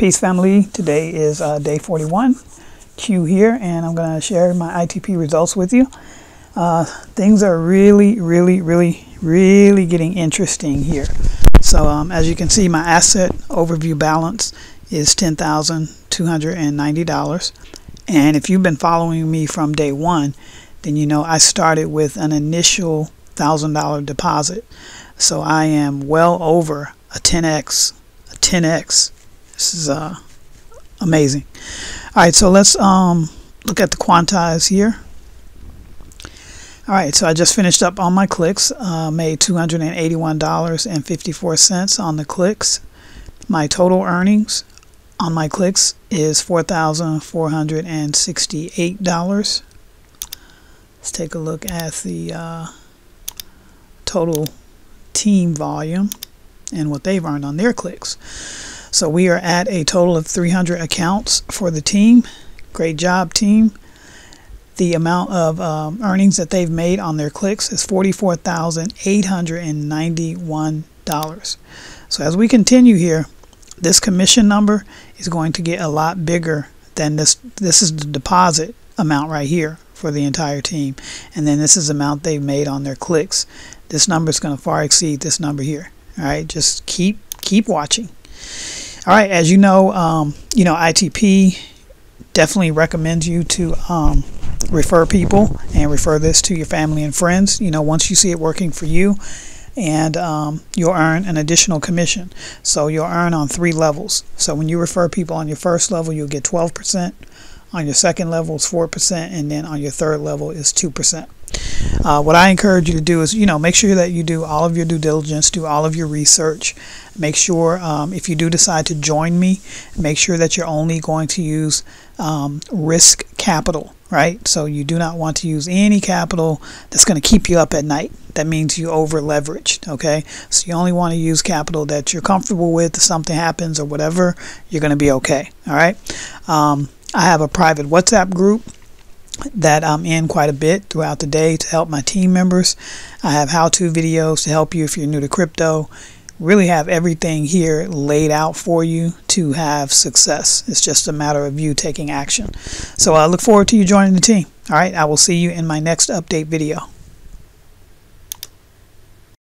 Peace family, today is uh, day 41. Q here, and I'm going to share my ITP results with you. Uh, things are really, really, really, really getting interesting here. So um, as you can see, my asset overview balance is $10,290. And if you've been following me from day one, then you know I started with an initial $1,000 deposit. So I am well over a 10x, a 10x this is uh, amazing. All right, so let's um, look at the quantize here. All right, so I just finished up on my clicks, uh, made $281.54 on the clicks. My total earnings on my clicks is $4,468. Let's take a look at the uh, total team volume and what they've earned on their clicks. So we are at a total of 300 accounts for the team. Great job, team. The amount of um, earnings that they've made on their clicks is $44,891. So as we continue here, this commission number is going to get a lot bigger than this. This is the deposit amount right here for the entire team. And then this is the amount they've made on their clicks. This number is going to far exceed this number here. All right, just keep keep watching. All right, as you know, um, you know ITP definitely recommends you to um, refer people and refer this to your family and friends. You know, once you see it working for you, and um, you'll earn an additional commission. So you'll earn on three levels. So when you refer people on your first level, you'll get 12%. On your second level is 4%, and then on your third level is 2%. Uh, what I encourage you to do is, you know, make sure that you do all of your due diligence, do all of your research. Make sure um, if you do decide to join me, make sure that you're only going to use um, risk capital, right? So you do not want to use any capital that's going to keep you up at night. That means you over leveraged, okay? So you only want to use capital that you're comfortable with. If something happens or whatever, you're going to be okay, all right? Um, I have a private WhatsApp group that I'm in quite a bit throughout the day to help my team members. I have how-to videos to help you if you're new to crypto. Really have everything here laid out for you to have success. It's just a matter of you taking action. So I look forward to you joining the team. All right, I will see you in my next update video.